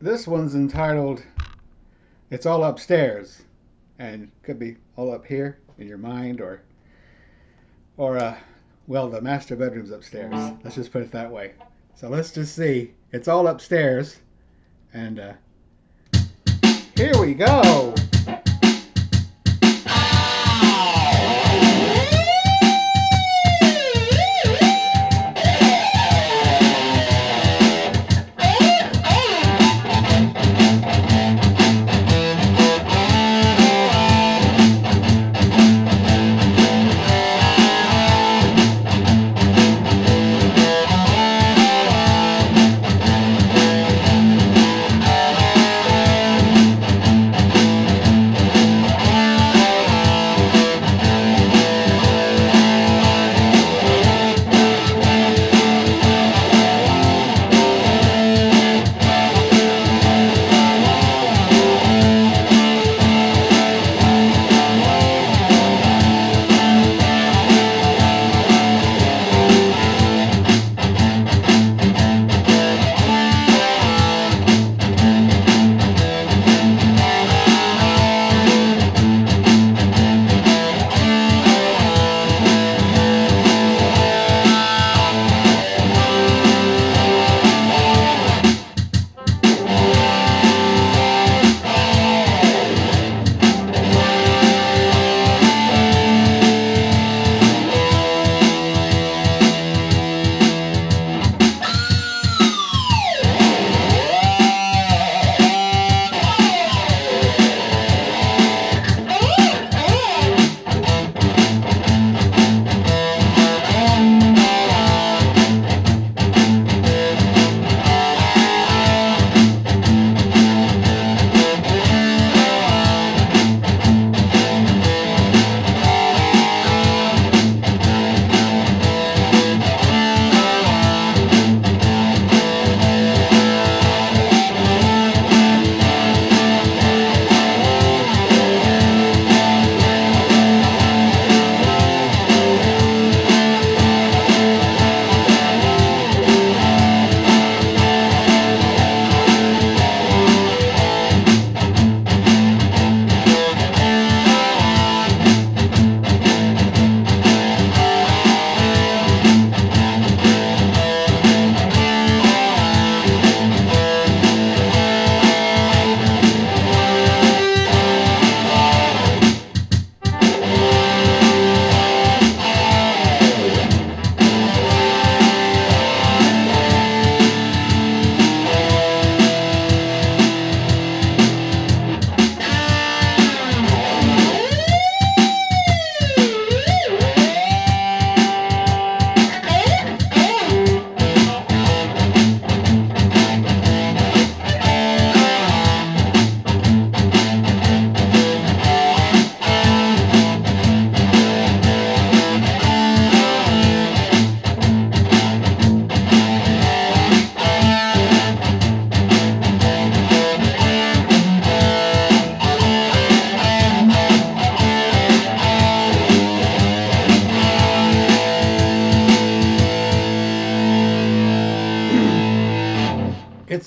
this one's entitled It's All Upstairs. And could be all up here in your mind or or uh well the master bedroom's upstairs. Let's just put it that way. So let's just see. It's all upstairs. And uh here we go.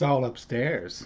It's all upstairs.